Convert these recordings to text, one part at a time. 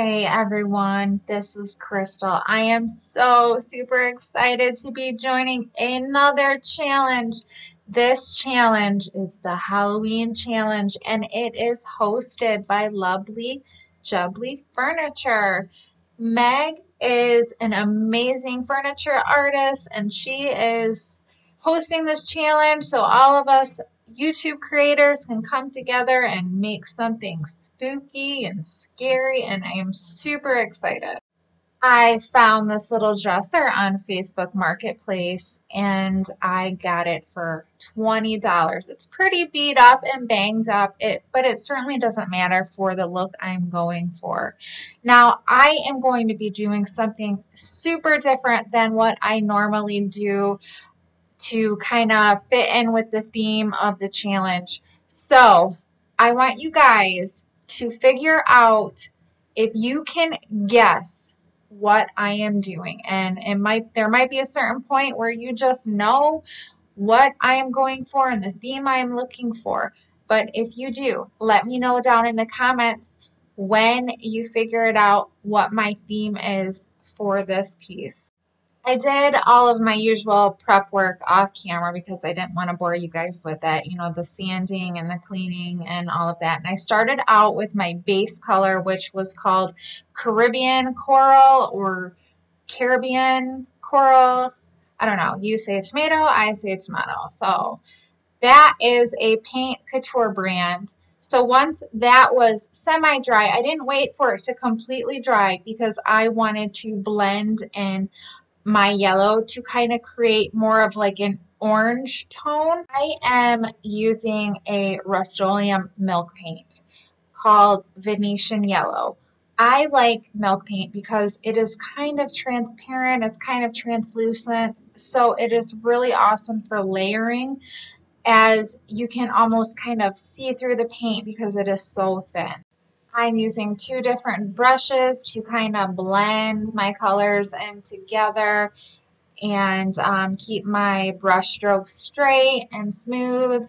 Hey everyone, this is Crystal. I am so super excited to be joining another challenge. This challenge is the Halloween challenge and it is hosted by Lubbly Jubbly Furniture. Meg is an amazing furniture artist and she is hosting this challenge so all of us YouTube creators can come together and make something spooky and scary, and I am super excited. I found this little dresser on Facebook Marketplace and I got it for $20. It's pretty beat up and banged up, it, but it certainly doesn't matter for the look I'm going for. Now, I am going to be doing something super different than what I normally do to kind of fit in with the theme of the challenge. So I want you guys to figure out if you can guess what I am doing. And it might there might be a certain point where you just know what I am going for and the theme I am looking for. But if you do, let me know down in the comments when you figure it out what my theme is for this piece. I did all of my usual prep work off camera because I didn't want to bore you guys with it, you know, the sanding and the cleaning and all of that. And I started out with my base color, which was called Caribbean Coral or Caribbean Coral. I don't know. You say tomato, I say tomato. So that is a paint couture brand. So once that was semi-dry, I didn't wait for it to completely dry because I wanted to blend and my yellow to kind of create more of like an orange tone. I am using a Rust-Oleum milk paint called Venetian Yellow. I like milk paint because it is kind of transparent, it's kind of translucent, so it is really awesome for layering as you can almost kind of see through the paint because it is so thin. I'm using two different brushes to kind of blend my colors in together and um, keep my brush strokes straight and smooth.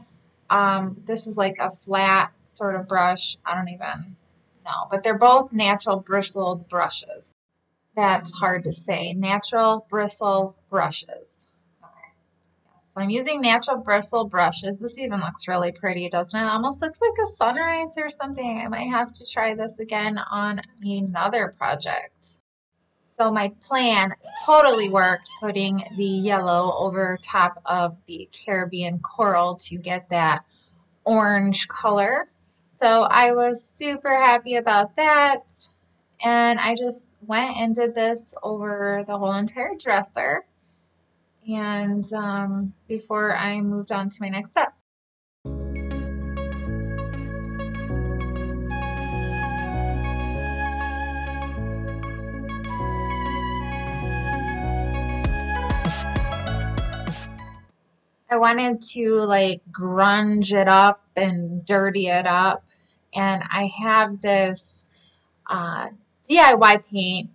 Um, this is like a flat sort of brush. I don't even know, but they're both natural bristled brushes. That's hard to say. Natural bristle brushes. I'm using natural bristle brushes. This even looks really pretty, doesn't it? Almost looks like a sunrise or something. I might have to try this again on another project. So my plan totally worked, putting the yellow over top of the Caribbean coral to get that orange color. So I was super happy about that. And I just went and did this over the whole entire dresser and um, before I moved on to my next step. I wanted to like grunge it up and dirty it up. And I have this uh, DIY paint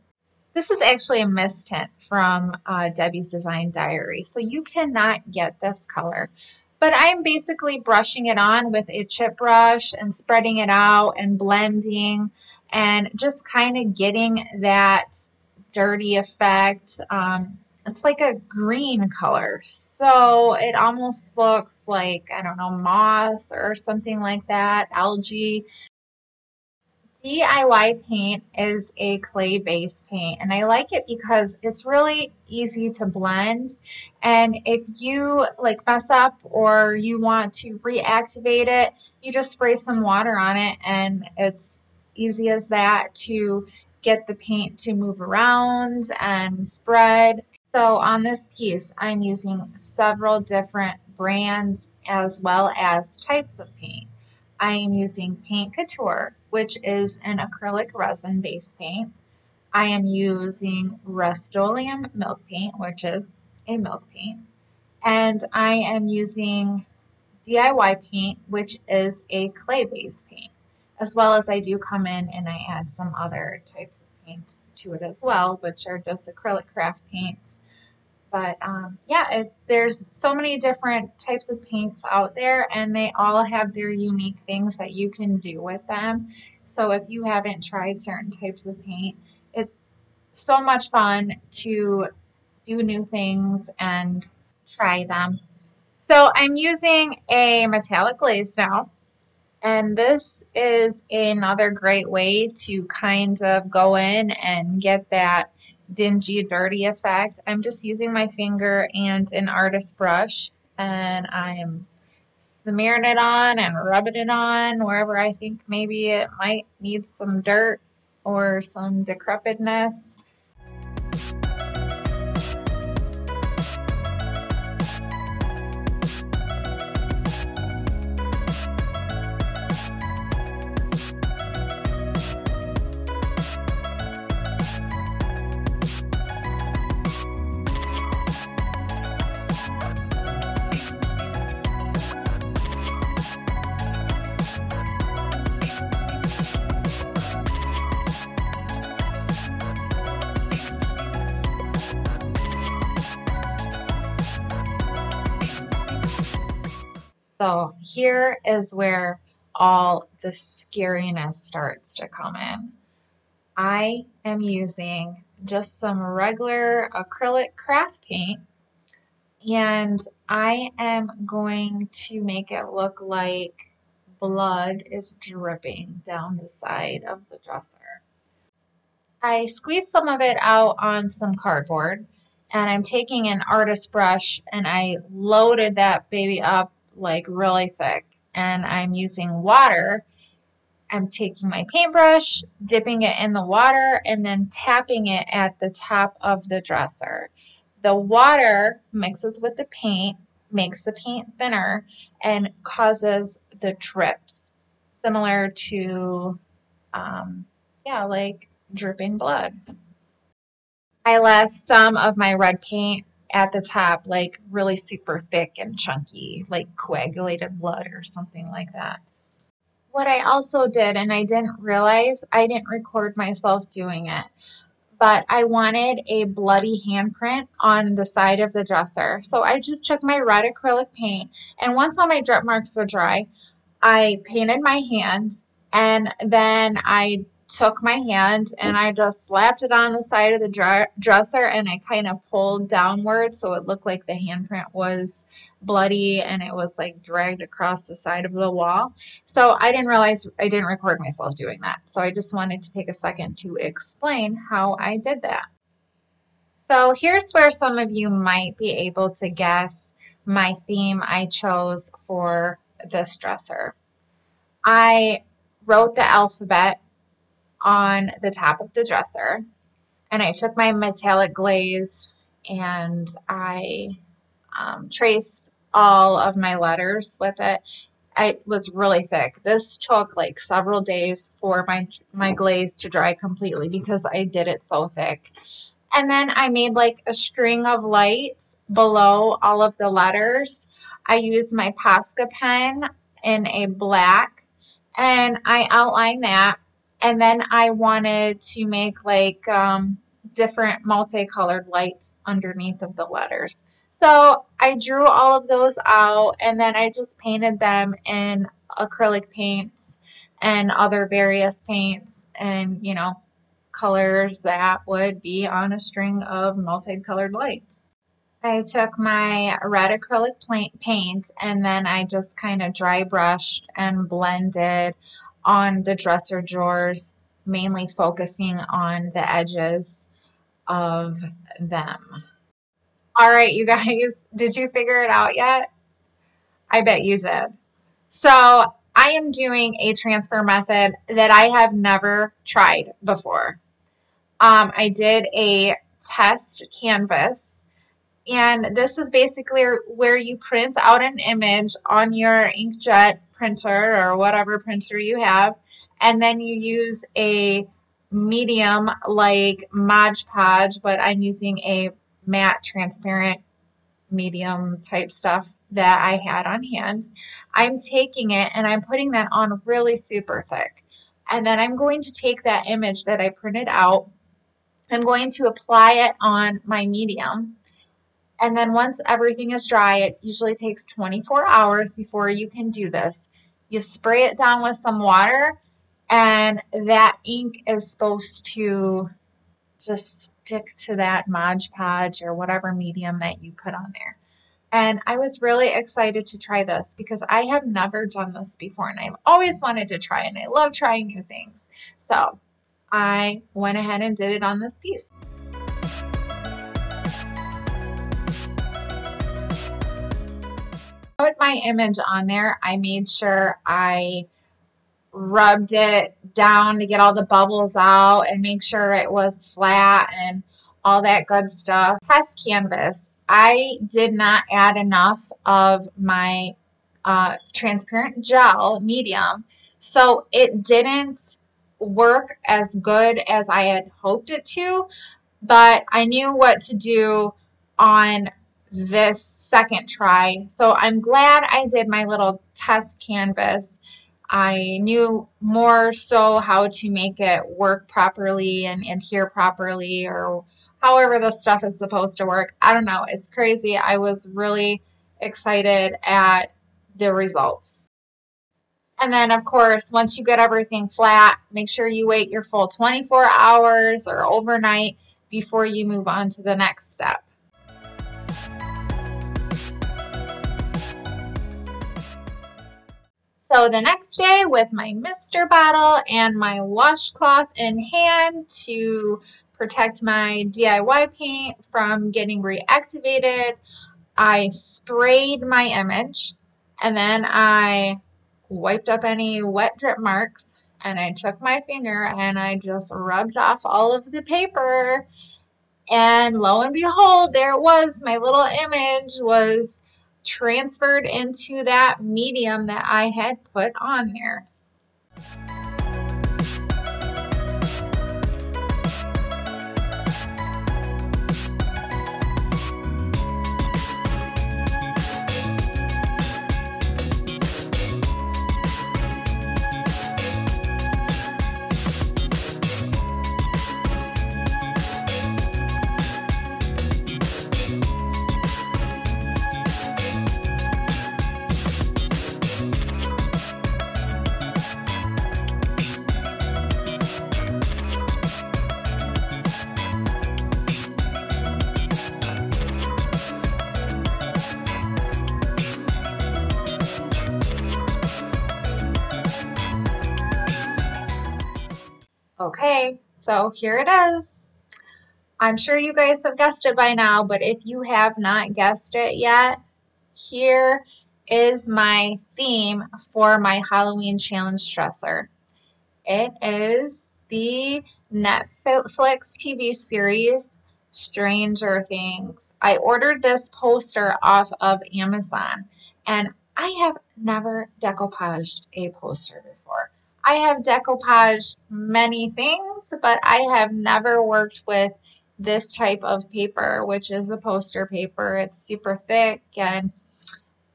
this is actually a mist tint from uh, Debbie's Design Diary. So you cannot get this color. But I'm basically brushing it on with a chip brush and spreading it out and blending and just kind of getting that dirty effect. Um, it's like a green color. So it almost looks like, I don't know, moss or something like that, algae. DIY paint is a clay-based paint and I like it because it's really easy to blend and if you like mess up or you want to reactivate it you just spray some water on it and it's easy as that to get the paint to move around and spread. So on this piece I'm using several different brands as well as types of paint. I am using Paint Couture, which is an acrylic resin base paint. I am using Rust-Oleum milk paint, which is a milk paint. And I am using DIY paint, which is a clay-based paint. As well as I do come in and I add some other types of paints to it as well, which are just acrylic craft paints But um, yeah, it, there's so many different types of paints out there, and they all have their unique things that you can do with them. So if you haven't tried certain types of paint, it's so much fun to do new things and try them. So I'm using a metallic glaze now. And this is another great way to kind of go in and get that dingy, dirty effect. I'm just using my finger and an artist brush and I am smearing it on and rubbing it on wherever I think maybe it might need some dirt or some decrepitness. So here is where all the scariness starts to come in. I am using just some regular acrylic craft paint and I am going to make it look like blood is dripping down the side of the dresser. I squeezed some of it out on some cardboard and I'm taking an artist brush and I loaded that baby up like really thick and I'm using water. I'm taking my paintbrush, dipping it in the water, and then tapping it at the top of the dresser. The water mixes with the paint, makes the paint thinner, and causes the drips, similar to, um, yeah, like dripping blood. I left some of my red paint at the top, like really super thick and chunky, like coagulated blood or something like that. What I also did, and I didn't realize, I didn't record myself doing it, but I wanted a bloody handprint on the side of the dresser. So I just took my red acrylic paint, and once all my drip marks were dry, I painted my hands, and then I took my hand and I just slapped it on the side of the dresser and I kind of pulled downward so it looked like the handprint was bloody and it was like dragged across the side of the wall. So I didn't realize I didn't record myself doing that. So I just wanted to take a second to explain how I did that. So here's where some of you might be able to guess my theme I chose for this dresser. I wrote the alphabet on the top of the dresser and I took my metallic glaze and I um, traced all of my letters with it. It was really thick. This took like several days for my my glaze to dry completely because I did it so thick. And then I made like a string of lights below all of the letters. I used my Posca pen in a black and I outlined that and then I wanted to make like um, different multicolored lights underneath of the letters. So I drew all of those out and then I just painted them in acrylic paints and other various paints and, you know, colors that would be on a string of multicolored lights. I took my red acrylic paint and then I just kind of dry brushed and blended on the dresser drawers, mainly focusing on the edges of them. All right, you guys, did you figure it out yet? I bet you did. So I am doing a transfer method that I have never tried before. Um, I did a test canvas and this is basically where you print out an image on your inkjet printer or whatever printer you have, and then you use a medium like Mod Podge, but I'm using a matte transparent medium type stuff that I had on hand. I'm taking it and I'm putting that on really super thick. And then I'm going to take that image that I printed out. I'm going to apply it on my medium And then once everything is dry, it usually takes 24 hours before you can do this. You spray it down with some water, and that ink is supposed to just stick to that Mod Podge or whatever medium that you put on there. And I was really excited to try this because I have never done this before and I've always wanted to try and I love trying new things. So I went ahead and did it on this piece. Put my image on there. I made sure I rubbed it down to get all the bubbles out and make sure it was flat and all that good stuff. Test canvas. I did not add enough of my uh, transparent gel medium, so it didn't work as good as I had hoped it to, but I knew what to do on this second try. So I'm glad I did my little test canvas. I knew more so how to make it work properly and adhere properly or however the stuff is supposed to work. I don't know. It's crazy. I was really excited at the results. And then, of course, once you get everything flat, make sure you wait your full 24 hours or overnight before you move on to the next step. So the next day with my mister bottle and my washcloth in hand to protect my DIY paint from getting reactivated. I sprayed my image and then I wiped up any wet drip marks and I took my finger and I just rubbed off all of the paper and lo and behold there it was my little image was transferred into that medium that I had put on there. Okay, so here it is. I'm sure you guys have guessed it by now, but if you have not guessed it yet, here is my theme for my Halloween challenge dresser. It is the Netflix TV series Stranger Things. I ordered this poster off of Amazon and I have never decoupaged a poster before. I have decoupaged many things, but I have never worked with this type of paper, which is a poster paper. It's super thick and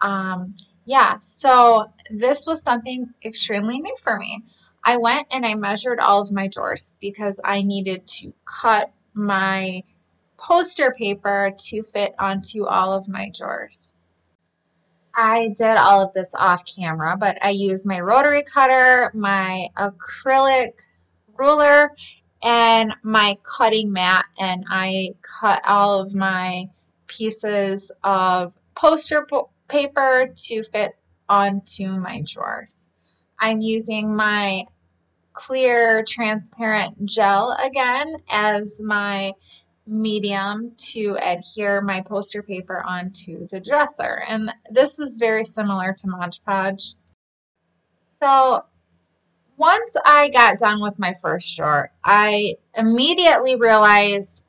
um, yeah, so this was something extremely new for me. I went and I measured all of my drawers because I needed to cut my poster paper to fit onto all of my drawers. I did all of this off camera, but I used my rotary cutter, my acrylic ruler, and my cutting mat, and I cut all of my pieces of poster paper to fit onto my drawers. I'm using my clear transparent gel again as my medium to adhere my poster paper onto the dresser. And this is very similar to Mod Podge. So once I got done with my first drawer, I immediately realized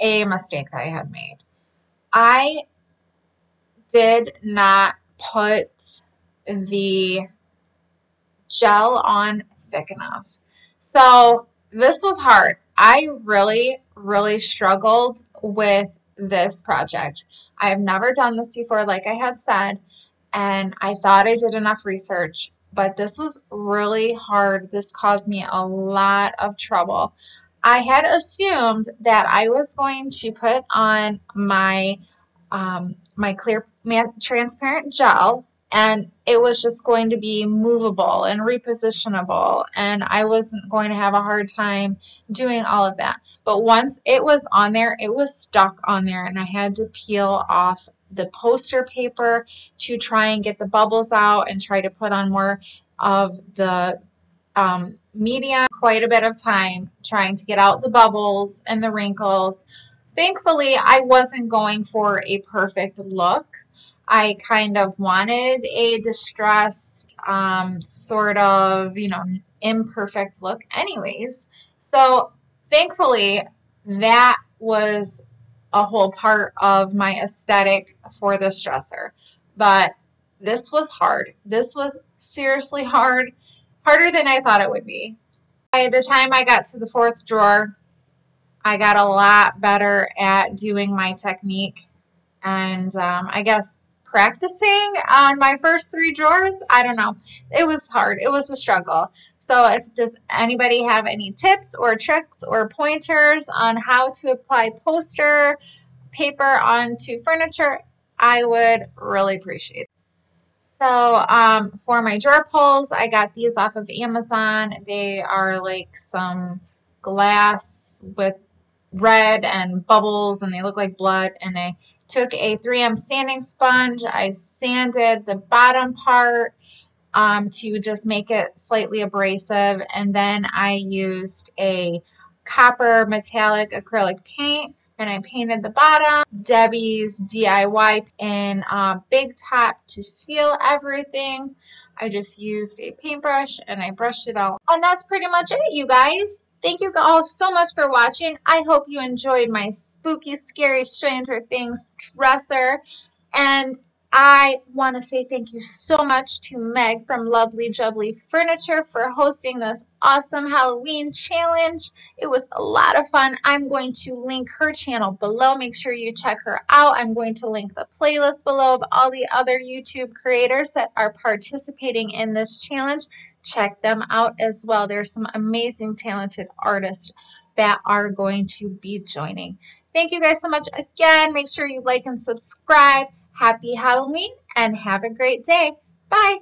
a mistake that I had made. I did not put the gel on thick enough. So this was hard. I really, really struggled with this project. I have never done this before, like I had said, and I thought I did enough research, but this was really hard. This caused me a lot of trouble. I had assumed that I was going to put on my um, my clear transparent gel and it was just going to be movable and repositionable and I wasn't going to have a hard time doing all of that. But once it was on there, it was stuck on there and I had to peel off the poster paper to try and get the bubbles out and try to put on more of the um, media. Quite a bit of time trying to get out the bubbles and the wrinkles. Thankfully, I wasn't going for a perfect look. I kind of wanted a distressed, um, sort of, you know, imperfect look, anyways. So, thankfully, that was a whole part of my aesthetic for this dresser. But this was hard. This was seriously hard, harder than I thought it would be. By the time I got to the fourth drawer, I got a lot better at doing my technique. And um, I guess practicing on my first three drawers, I don't know. It was hard. It was a struggle. So if does anybody have any tips or tricks or pointers on how to apply poster paper onto furniture, I would really appreciate it. So um, for my drawer pulls, I got these off of Amazon. They are like some glass with red and bubbles and they look like blood and I took a 3M sanding sponge. I sanded the bottom part um, to just make it slightly abrasive and then I used a copper metallic acrylic paint and I painted the bottom. Debbie's DIY in uh, Big Top to seal everything. I just used a paintbrush and I brushed it all. And that's pretty much it, you guys. Thank you all so much for watching. I hope you enjoyed my spooky, scary Stranger Things dresser. And I want to say thank you so much to Meg from Lubbly Jubbly Furniture for hosting this awesome Halloween challenge. It was a lot of fun. I'm going to link her channel below. Make sure you check her out. I'm going to link the playlist below of all the other YouTube creators that are participating in this challenge. Check them out as well. There's some amazing talented artists that are going to be joining. Thank you guys so much again. Make sure you like and subscribe. Happy Halloween and have a great day. Bye.